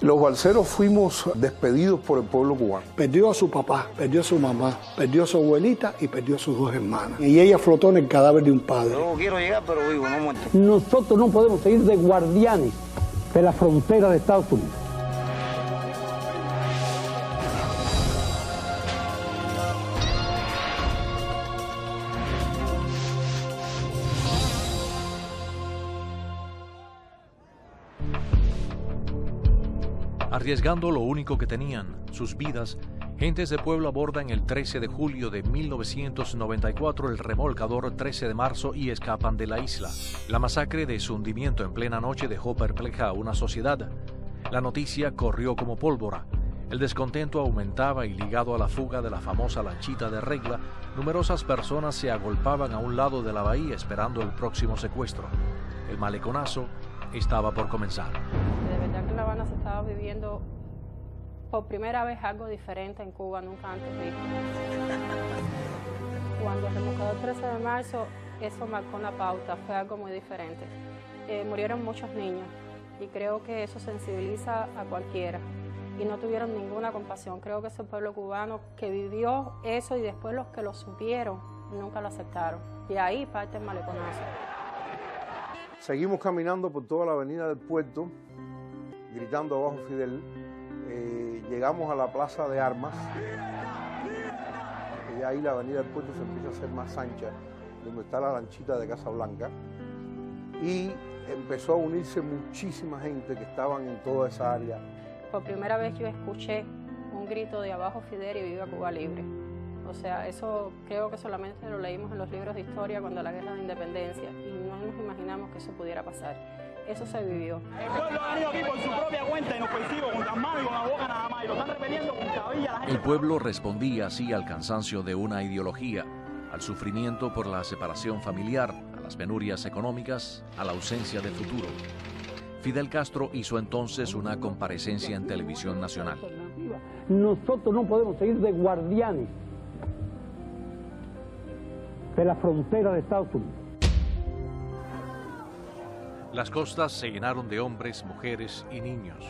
Los balseros fuimos despedidos por el pueblo cubano. Perdió a su papá, perdió a su mamá, perdió a su abuelita y perdió a sus dos hermanas. Y ella flotó en el cadáver de un padre. Yo quiero llegar, pero vivo, no muerto. Nosotros no podemos seguir de guardianes de la frontera de Estados Unidos. Arriesgando lo único que tenían, sus vidas, gentes de pueblo abordan el 13 de julio de 1994 el remolcador 13 de marzo y escapan de la isla. La masacre de su hundimiento en plena noche dejó perpleja a una sociedad. La noticia corrió como pólvora. El descontento aumentaba y ligado a la fuga de la famosa lanchita de regla, numerosas personas se agolpaban a un lado de la bahía esperando el próximo secuestro. El maleconazo estaba por comenzar. Viviendo por primera vez algo diferente en Cuba, nunca antes visto. Cuando el remolcador 13 de marzo, eso marcó una pauta, fue algo muy diferente. Eh, murieron muchos niños y creo que eso sensibiliza a cualquiera y no tuvieron ninguna compasión. Creo que ese pueblo cubano que vivió eso y después los que lo supieron nunca lo aceptaron. Y ahí parte el maleconazo. Seguimos caminando por toda la avenida del puerto, gritando abajo Fidel. Eh, llegamos a la plaza de armas. Y ahí la avenida del puerto se empieza a hacer más ancha, donde está la lanchita de Casablanca. Y empezó a unirse muchísima gente que estaban en toda esa área. Por primera vez yo escuché un grito de abajo Fidel y viva Cuba libre. O sea, eso creo que solamente lo leímos en los libros de historia cuando la guerra de independencia y no nos imaginamos que eso pudiera pasar. Eso se vivió. El pueblo ha venido aquí por su propia cuenta, inofensivo, con las manos y con la boca nada más, y lo están repeliendo con cabilla. La gente El pueblo respondía así al cansancio de una ideología, al sufrimiento por la separación familiar, a las penurias económicas, a la ausencia de futuro. Fidel Castro hizo entonces una comparecencia en televisión nacional. Nosotros no podemos seguir de guardianes de la frontera de Estados Unidos. Las costas se llenaron de hombres, mujeres y niños.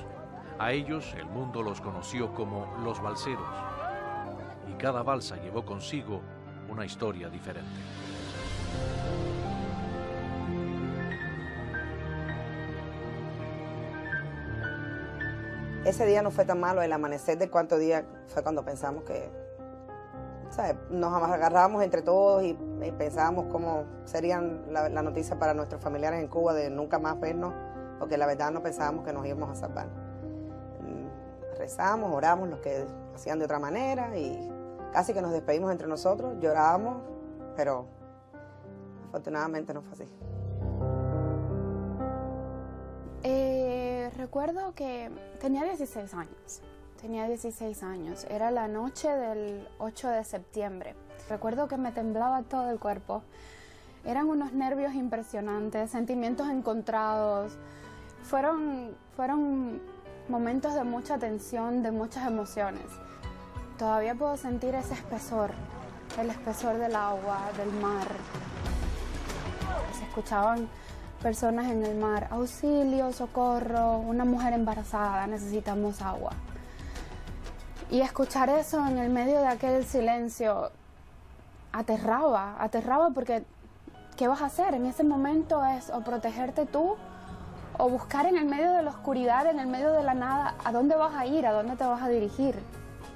A ellos el mundo los conoció como los balseros. Y cada balsa llevó consigo una historia diferente. Ese día no fue tan malo, el amanecer de cuánto día fue cuando pensamos que, ¿sabes? Nos agarrábamos entre todos y, y pensábamos cómo serían la, la noticia para nuestros familiares en Cuba de nunca más vernos, porque la verdad no pensábamos que nos íbamos a salvar. Mm, Rezamos, oramos, los que hacían de otra manera y casi que nos despedimos entre nosotros, llorábamos, pero afortunadamente no fue así. Eh, recuerdo que tenía 16 años. Tenía 16 años. Era la noche del 8 de septiembre. Recuerdo que me temblaba todo el cuerpo. Eran unos nervios impresionantes, sentimientos encontrados. Fueron, fueron momentos de mucha tensión, de muchas emociones. Todavía puedo sentir ese espesor, el espesor del agua, del mar. Se escuchaban personas en el mar, auxilio, socorro, una mujer embarazada, necesitamos agua. Y escuchar eso en el medio de aquel silencio aterraba, aterraba porque ¿qué vas a hacer? En ese momento es o protegerte tú o buscar en el medio de la oscuridad, en el medio de la nada, a dónde vas a ir, a dónde te vas a dirigir.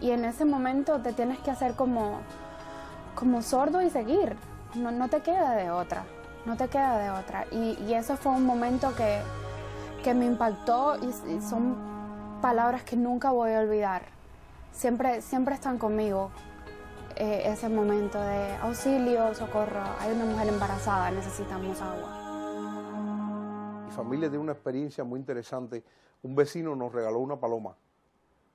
Y en ese momento te tienes que hacer como, como sordo y seguir. No, no te queda de otra, no te queda de otra. Y, y eso fue un momento que, que me impactó y, y son palabras que nunca voy a olvidar. Siempre, siempre están conmigo eh, ese momento de auxilio, socorro, hay una mujer embarazada, necesitamos agua. Mi familia tiene una experiencia muy interesante. Un vecino nos regaló una paloma,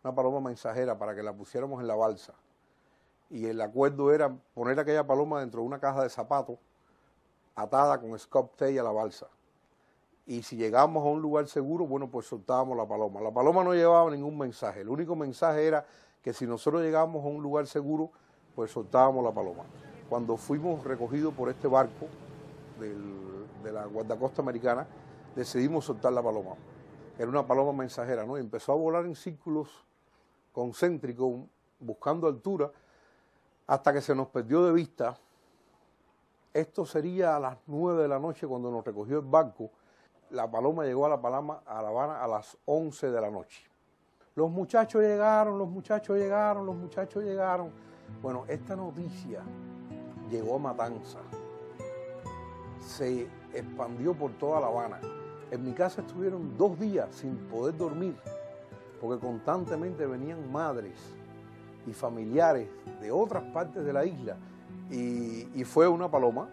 una paloma mensajera para que la pusiéramos en la balsa. Y el acuerdo era poner aquella paloma dentro de una caja de zapatos atada con scotch tape a la balsa. Y si llegamos a un lugar seguro, bueno, pues soltábamos la paloma. La paloma no llevaba ningún mensaje. El único mensaje era que si nosotros llegamos a un lugar seguro, pues soltábamos la paloma. Cuando fuimos recogidos por este barco de la guardacosta americana, decidimos soltar la paloma. era una paloma mensajera, ¿no? Y empezó a volar en círculos concéntricos, buscando altura, hasta que se nos perdió de vista. Esto sería a las nueve de la noche cuando nos recogió el barco. La paloma llegó a La Palama, a La Habana, a las 11 de la noche. Los muchachos llegaron, los muchachos llegaron, los muchachos llegaron. Bueno, esta noticia llegó a Matanza, se expandió por toda La Habana. En mi casa estuvieron dos días sin poder dormir, porque constantemente venían madres y familiares de otras partes de la isla. Y fue una paloma.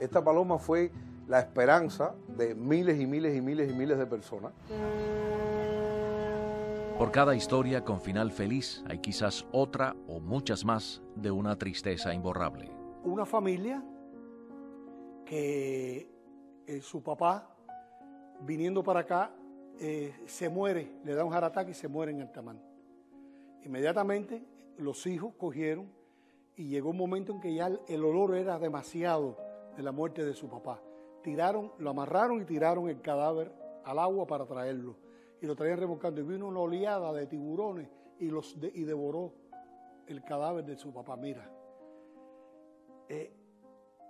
Esta paloma fue la esperanza de miles y miles y miles y miles de personas. Por cada historia con final feliz hay quizás otra o muchas más de una tristeza imborrable. Una familia que eh, su papá, viniendo para acá, eh, se muere, le da un jarataque y se muere en Altamán. Inmediatamente los hijos cogieron y llegó un momento en que ya el, el olor era demasiado de la muerte de su papá. Tiraron, lo amarraron y tiraron el cadáver al agua para traerlo. Y lo traían remolcando. Y vino una oleada de tiburones y, los y devoró el cadáver de su papá. Mira, eh,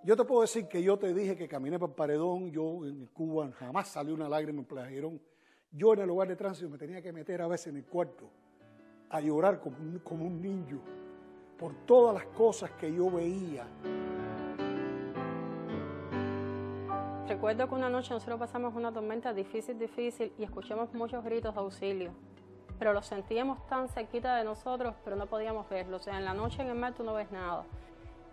yo te puedo decir que yo te dije que caminé por el paredón, yo en Cuba jamás salió una lágrima en Plajerón. Yo en el lugar de tránsito me tenía que meter a veces en el cuarto a llorar como como un niño por todas las cosas que yo veía. Recuerdo que una noche nosotros pasamos una tormenta difícil, difícil y escuchamos muchos gritos de auxilio. Pero los sentíamos tan cerquita de nosotros, pero no podíamos verlos. O sea, en la noche en el mar tú no ves nada.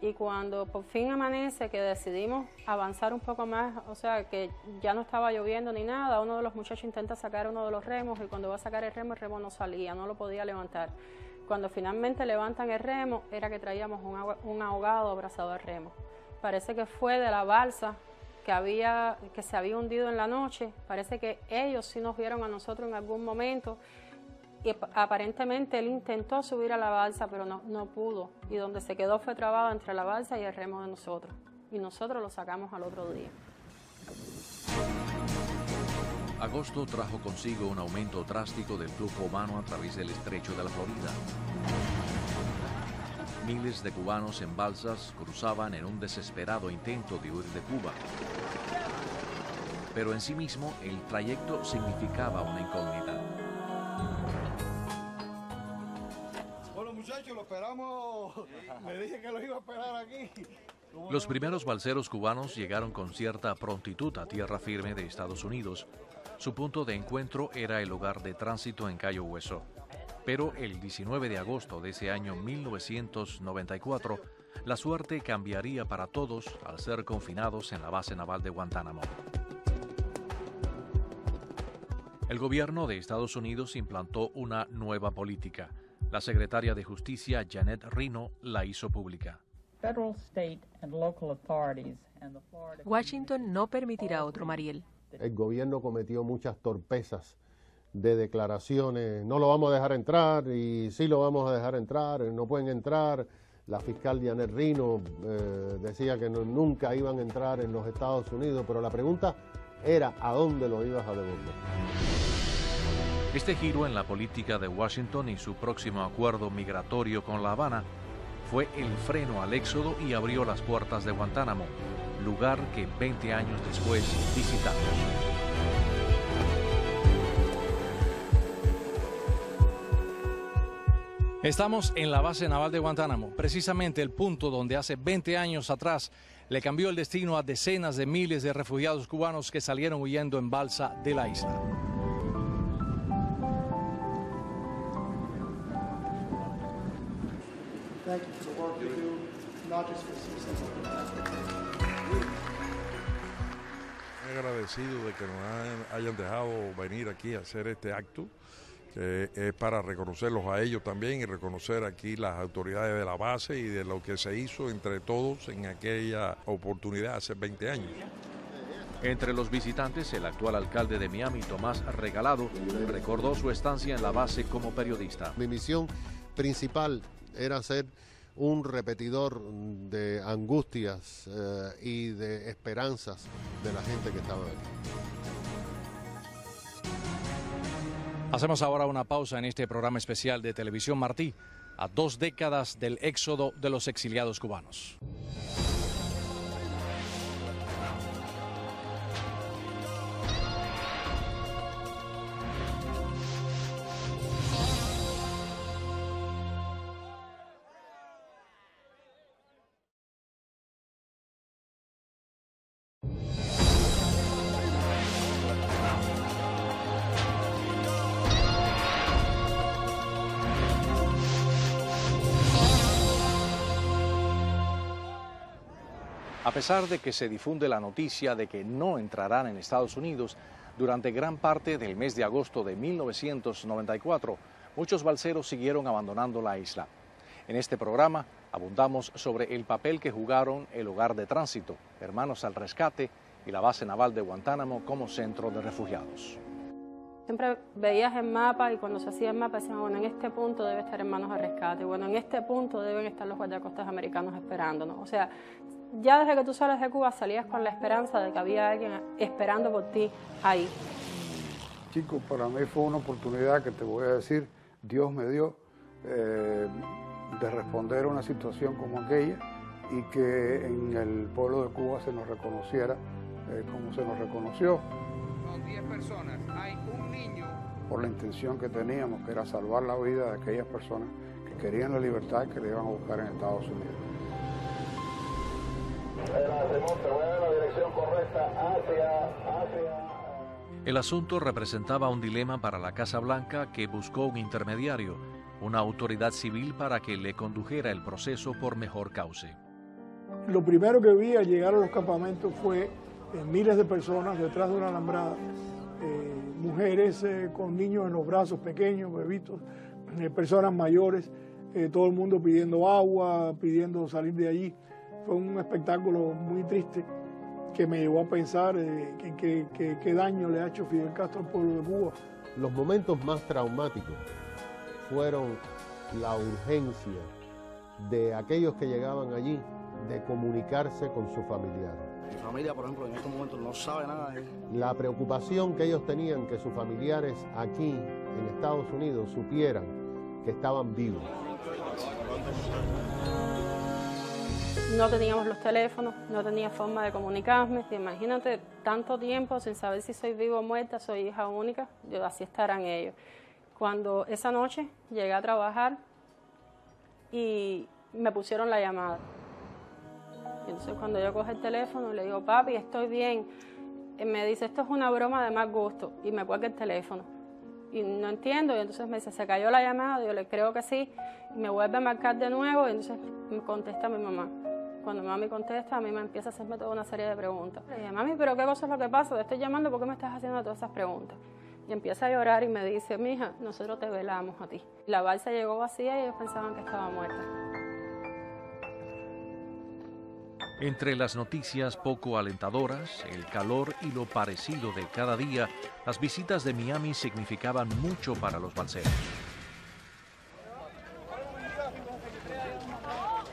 Y cuando por fin amanece, que decidimos avanzar un poco más, o sea, que ya no estaba lloviendo ni nada, uno de los muchachos intenta sacar uno de los remos y cuando va a sacar el remo, el remo no salía, no lo podía levantar. Cuando finalmente levantan el remo, era que traíamos un, un ahogado abrazado al remo. Parece que fue de la balsa que, había, que se había hundido en la noche. Parece que ellos sí nos vieron a nosotros en algún momento. Y ap- aparentemente él intentó subir a la balsa, pero no, no pudo. Y donde se quedó fue trabado entre la balsa y el remo de nosotros. Y nosotros lo sacamos al otro día. Agosto trajo consigo un aumento drástico del flujo humano a través del estrecho de la Florida. Miles de cubanos en balsas cruzaban en un desesperado intento de huir de Cuba. Pero en sí mismo el trayecto significaba una incógnita. Bueno, muchachos, lo esperamos. Le dije que lo iba a esperar aquí. Los primeros balseros cubanos llegaron con cierta prontitud a tierra firme de Estados Unidos. Su punto de encuentro era el hogar de tránsito en Cayo Hueso. Pero el 19 de agosto de ese año 1994, la suerte cambiaría para todos al ser confinados en la base naval de Guantánamo. El gobierno de Estados Unidos implantó una nueva política. La secretaria de Justicia, Janet Reno, la hizo pública. Washington no permitirá otro Mariel. El gobierno cometió muchas torpezas de declaraciones, no lo vamos a dejar entrar y sí lo vamos a dejar entrar, no pueden entrar. La fiscal Janet Rino eh, decía que no- nunca iban a entrar en los Estados Unidos, pero la pregunta era ¿a dónde lo ibas a devolver? Este giro en la política de Washington y su próximo acuerdo migratorio con La Habana fue el freno al éxodo y abrió las puertas de Guantánamo, lugar que 20 años después visitamos. Estamos en la base naval de Guantánamo, precisamente el punto donde hace 20 años atrás le cambió el destino a decenas de miles de refugiados cubanos que salieron huyendo en balsa de la isla. Agradecido de que nos hayan dejado venir aquí a hacer este acto, es para reconocerlos a ellos también y reconocer aquí las autoridades de la base y de lo que se hizo entre todos en aquella oportunidad hace 20 años. Entre los visitantes, el actual alcalde de Miami, Tomás Regalado, recordó su estancia en la base como periodista. Mi misión principal era ser un repetidor de angustias eh, y de esperanzas de la gente que estaba aquí. Hacemos ahora una pausa en este programa especial de Televisión Martí, a dos décadas del éxodo de los exiliados cubanos. A pesar de que se difunde la noticia de que no entrarán en Estados Unidos, durante gran parte del mes de agosto de 1994, muchos balseros siguieron abandonando la isla. En este programa abundamos sobre el papel que jugaron el hogar de tránsito, Hermanos al Rescate y la base naval de Guantánamo como centro de refugiados. Siempre veías el mapa y cuando se hacía el mapa decían, bueno, en este punto debe estar Hermanos al Rescate, bueno, en este punto deben estar los guardacostas americanos esperándonos. O sea, ya desde que tú sales de Cuba salías con la esperanza de que había alguien esperando por ti ahí. Chicos, para mí fue una oportunidad que te voy a decir, Dios me dio eh, de responder a una situación como aquella y que en el pueblo de Cuba se nos reconociera eh, como se nos reconoció. Son 10 personas, hay un niño. Por la intención que teníamos, que era salvar la vida de aquellas personas que querían la libertad y que la iban a buscar en Estados Unidos. El asunto representaba un dilema para la Casa Blanca que buscó un intermediario, una autoridad civil para que le condujera el proceso por mejor cauce. Lo primero que vi al llegar a los campamentos fue eh, miles de personas detrás de una alambrada, eh, mujeres eh, con niños en los brazos pequeños, bebitos, personas mayores, todo el mundo pidiendo agua, pidiendo salir de allí fue un espectáculo muy triste que me llevó a pensar eh, qué daño le ha hecho Fidel Castro al pueblo de Cuba. Los momentos más traumáticos fueron la urgencia de aquellos que llegaban allí de comunicarse con sus familiares. Mi familia, por ejemplo, en estos momentos no sabe nada de La preocupación que ellos tenían que sus familiares aquí en Estados Unidos supieran que estaban vivos. No teníamos los teléfonos, no tenía forma de comunicarme. Imagínate tanto tiempo sin saber si soy vivo o muerta, soy hija única, yo así estarán ellos. Cuando esa noche llegué a trabajar y me pusieron la llamada. Entonces cuando yo cojo el teléfono le digo, papi, estoy bien. Me dice, esto es una broma de más gusto. Y me cuelga el teléfono. Y no entiendo. Y entonces me dice, se cayó la llamada. Yo le creo que sí. Y me vuelve a marcar de nuevo. Y entonces me contesta mi mamá. Cuando mami contesta, a mí me empieza a hacerme toda una serie de preguntas. Mami, ¿pero qué cosa es lo que pasa? Te estoy llamando, ¿por qué me estás haciendo todas esas preguntas? Y empieza a llorar y me dice, mija, nosotros te velamos a ti. La balsa llegó vacía y ellos pensaban que estaba muerta. Entre las noticias poco alentadoras, el calor y lo parecido de cada día, las visitas de Miami significaban mucho para los balseros.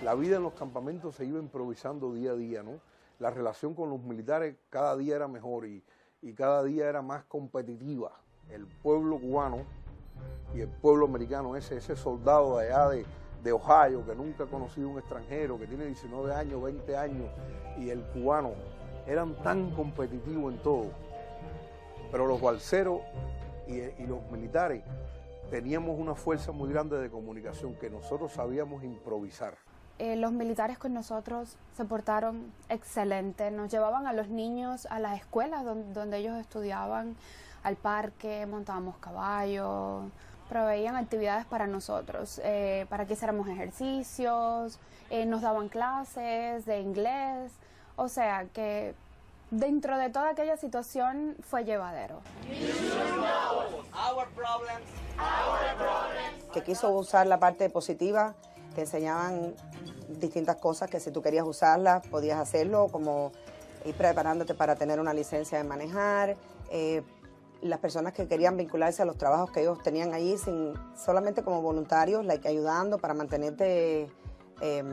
La vida en los campamentos se iba improvisando día a día, ¿no? La relación con los militares cada día era mejor y, y cada día era más competitiva. El pueblo cubano y el pueblo americano, ese, ese soldado de allá de, de Ohio, que nunca ha conocido un extranjero, que tiene 19 años, 20 años, y el cubano, eran tan competitivos en todo. Pero los balseros y, y, los militares teníamos una fuerza muy grande de comunicación que nosotros sabíamos improvisar. Eh, los militares con nosotros se portaron excelente, nos llevaban a los niños a las escuelas donde, donde ellos estudiaban, al parque, montábamos caballos, proveían actividades para nosotros, eh, para que hiciéramos ejercicios, eh, nos daban clases de inglés, o sea que dentro de toda aquella situación fue llevadero. Que quiso usar la parte positiva, te enseñaban distintas cosas que si tú querías usarlas podías hacerlo, como ir preparándote para tener una licencia de manejar, eh, las personas que querían vincularse a los trabajos que ellos tenían allí sin, solamente como voluntarios, like, ayudando para mantenerte eh,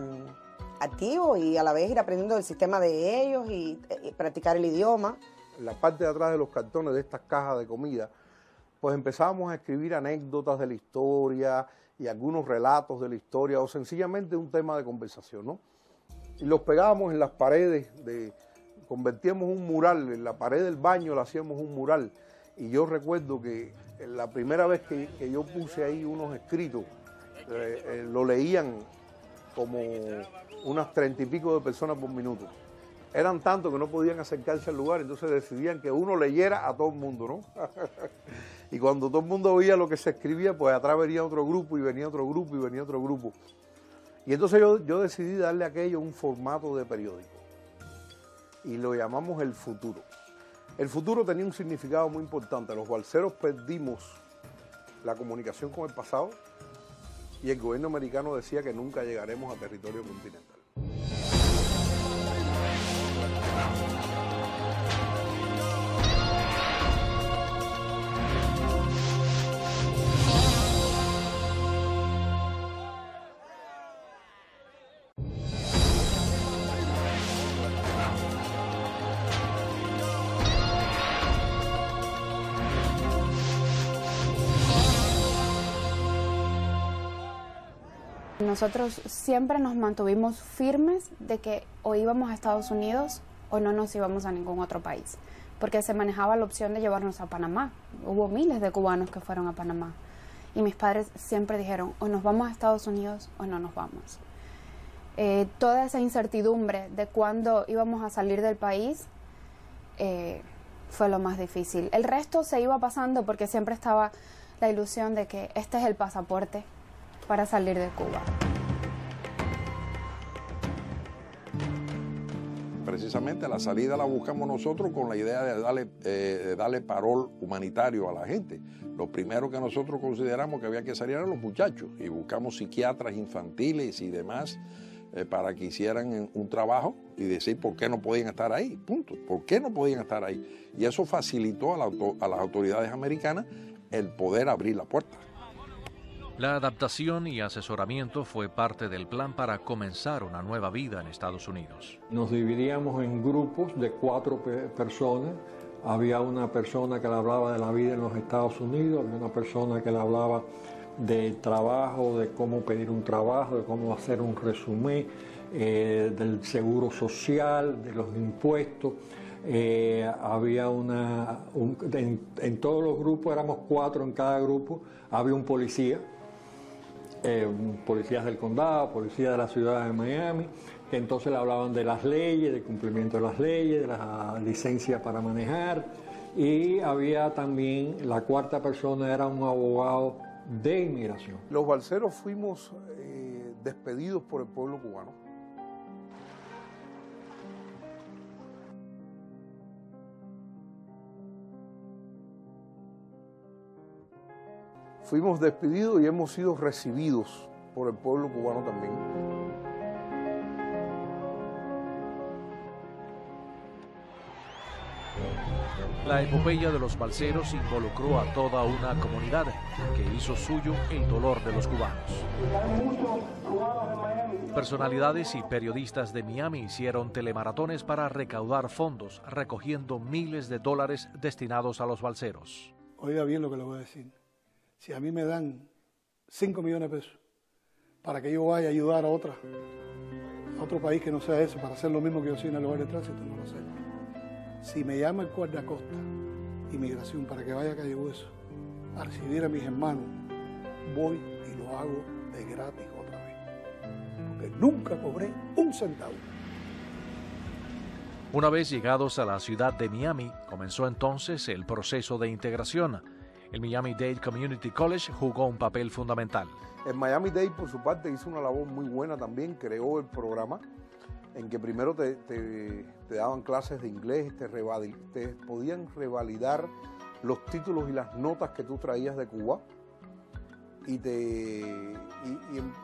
activo y a la vez ir aprendiendo del sistema de ellos y, y, practicar el idioma. La parte de atrás de los cartones de estas cajas de comida pues empezábamos a escribir anécdotas de la historia y algunos relatos de la historia o sencillamente un tema de conversación, ¿no? Y los pegábamos en las paredes, de, convertíamos un mural, en la pared del baño le hacíamos un mural. Y yo recuerdo que la primera vez que, yo puse ahí unos escritos, eh, eh, lo leían como unas treinta y pico de personas por minuto. Eran tantos que no podían acercarse al lugar, entonces decidían que uno leyera a todo el mundo, ¿no? y cuando todo el mundo veía lo que se escribía, pues atrás venía otro grupo y venía otro grupo y venía otro grupo. Y entonces yo, yo decidí darle a aquello un formato de periódico. Y lo llamamos el futuro. El futuro tenía un significado muy importante. Los balseros perdimos la comunicación con el pasado y el gobierno americano decía que nunca llegaremos a territorio continental. Nosotros siempre nos mantuvimos firmes de que o íbamos a Estados Unidos o no nos íbamos a ningún otro país, porque se manejaba la opción de llevarnos a Panamá. Hubo miles de cubanos que fueron a Panamá y mis padres siempre dijeron o nos vamos a Estados Unidos o no nos vamos. Eh, toda esa incertidumbre de cuándo íbamos a salir del país eh, fue lo más difícil. El resto se iba pasando porque siempre estaba la ilusión de que este es el pasaporte para salir de Cuba. Precisamente la salida la buscamos nosotros con la idea de darle, eh, de darle parol humanitario a la gente. Lo primero que nosotros consideramos que había que salir eran los muchachos y buscamos psiquiatras infantiles y demás eh, para que hicieran un trabajo y decir por qué no podían estar ahí, punto, por qué no podían estar ahí. Y eso facilitó a, la, a las autoridades americanas el poder abrir la puerta. La adaptación y asesoramiento fue parte del plan para comenzar una nueva vida en Estados Unidos. Nos dividíamos en grupos de cuatro personas. Había una persona que le hablaba de la vida en los Estados Unidos, había una persona que le hablaba de trabajo, de cómo pedir un trabajo, de cómo hacer un resumen, eh, del seguro social, de los impuestos. Eh, había una, en, en todos los grupos, éramos cuatro en cada grupo, había un policía eh, policías del condado, policías de la ciudad de Miami, que entonces le hablaban de las leyes, del cumplimiento de las leyes, de la licencia para manejar. Y había también, la cuarta persona era un abogado de inmigración. Los balseros fuimos eh, despedidos por el pueblo cubano. Fuimos despedidos y hemos sido recibidos por el pueblo cubano también. La epopeya de los balseros involucró a toda una comunidad que hizo suyo el dolor de los cubanos. Personalidades y periodistas de Miami hicieron telemaratones para recaudar fondos, recogiendo miles de dólares destinados a los balseros. Oiga bien lo que le voy a decir si a mí me dan 5 millones de pesos para que yo vaya a ayudar a otra, a otro país que no sea eso, para hacer lo mismo que yo soy en el lugar de tránsito, no lo sé. Si me llama el guardacosta, inmigración, para que vaya a Calle Hueso a recibir a mis hermanos, voy y lo hago de gratis otra vez. Porque nunca cobré un centavo. Una vez llegados a la ciudad de Miami, comenzó entonces el proceso de integración el Miami-Dade Community College jugó un papel fundamental. El Miami-Dade, por su parte, hizo una labor muy buena también, creó el programa en que primero te, daban clases de inglés, te, te podían revalidar los títulos y las notas que tú traías de Cuba. Y, te, em,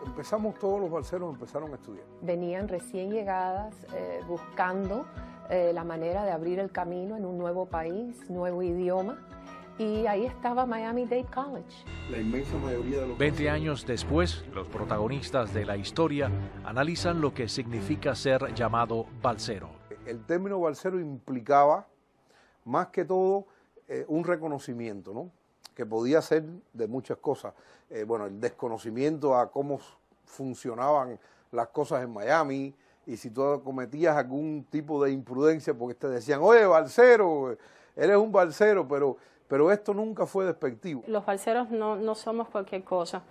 empezamos todos los balseros empezaron a estudiar. Venían recién llegadas eh, buscando eh, la manera de abrir el camino en un nuevo país, nuevo idioma y ahí estaba Miami Dade College. La inmensa mayoría de los 20 años después, los protagonistas de la historia analizan lo que significa ser llamado balsero. El término balsero implicaba más que todo eh, un reconocimiento, ¿no? que podía ser de muchas cosas. Eh, bueno, el desconocimiento a cómo funcionaban las cosas en Miami y si tú cometías algún tipo de imprudencia porque te decían, oye, balsero, eres un balsero, pero, pero esto nunca fue despectivo. Los balseros no, no somos cualquier cosa.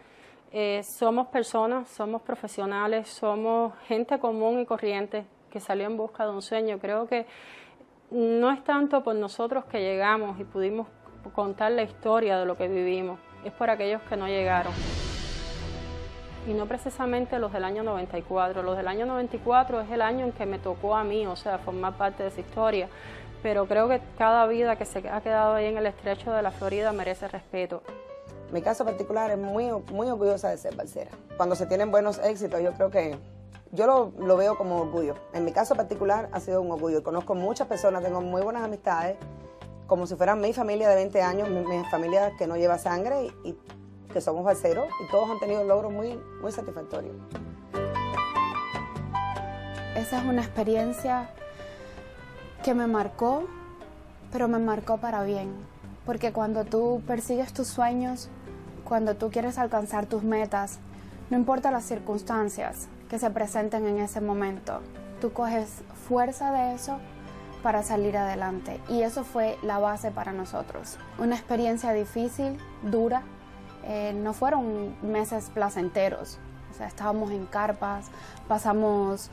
Eh, somos personas, somos profesionales, somos gente común y corriente que salió en busca de un sueño. Creo que no es tanto por nosotros que llegamos y pudimos contar la historia de lo que vivimos, es por aquellos que no llegaron. Y no precisamente los del año 94. Los del año 94 es el año en que me tocó a mí, o sea, formar parte de esa historia. Pero creo que cada vida que se ha quedado ahí en el estrecho de la Florida merece respeto. Mi caso particular es muy, muy orgullosa de ser balsera. Cuando se tienen buenos éxitos, yo creo que yo lo, lo, veo como orgullo. En mi caso particular ha sido un orgullo. Conozco muchas personas, tengo muy buenas amistades, como si fueran mi familia de 20 años, mi, familia que no lleva sangre y, que somos balseros y todos han tenido logros muy, muy satisfactorios. Esa es una experiencia que me marcó, pero me marcó para bien. Porque cuando tú persigues tus sueños, cuando tú quieres alcanzar tus metas, no importa las circunstancias que se presenten en ese momento, tú coges fuerza de eso para salir adelante. Y eso fue la base para nosotros. Una experiencia difícil, dura. Eh, no fueron meses placenteros. Estábamos en carpas, pasamos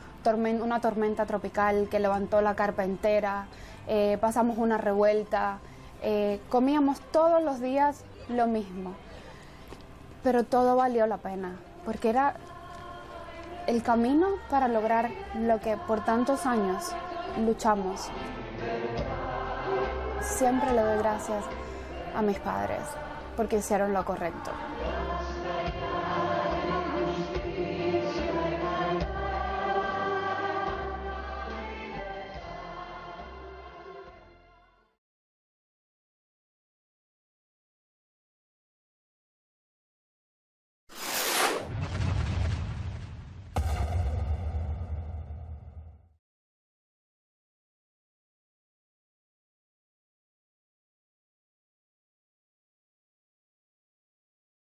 una tormenta tropical que levantó la carpa entera, eh, pasamos una revuelta, eh, comíamos todos los días lo mismo pero todo valió la pena, porque era el camino para lograr lo que por tantos años luchamos. Siempre le doy gracias a mis padres porque hicieron lo correcto.